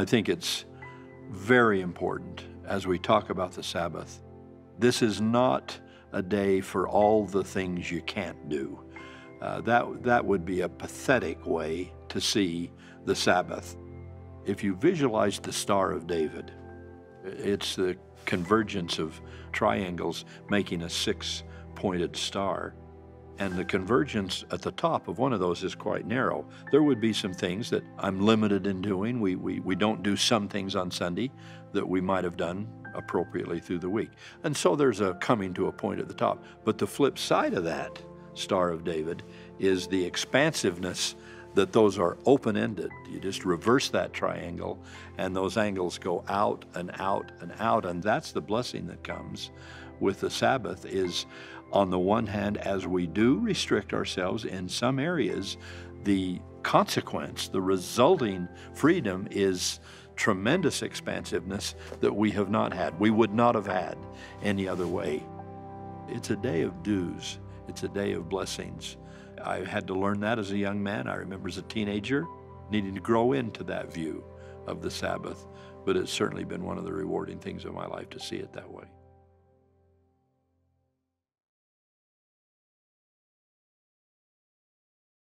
I think it's very important as we talk about the Sabbath. This is not a day for all the things you can't do. Uh, that, that would be a pathetic way to see the Sabbath. If you visualize the Star of David, it's the convergence of triangles making a six pointed star. And the convergence at the top of one of those is quite narrow. There would be some things that I'm limited in doing. We, we, we don't do some things on Sunday that we might have done appropriately through the week. And so there's a coming to a point at the top. But the flip side of that Star of David is the expansiveness that those are open ended. You just reverse that triangle, and those angles go out and out and out. And that's the blessing that comes with the Sabbath is on the one hand, as we do restrict ourselves in some areas, the consequence, the resulting freedom is tremendous expansiveness that we have not had. We would not have had any other way. It's a day of dues. It's a day of blessings. I had to learn that as a young man. I remember as a teenager needing to grow into that view of the Sabbath. But it's certainly been one of the rewarding things of my life to see it that way.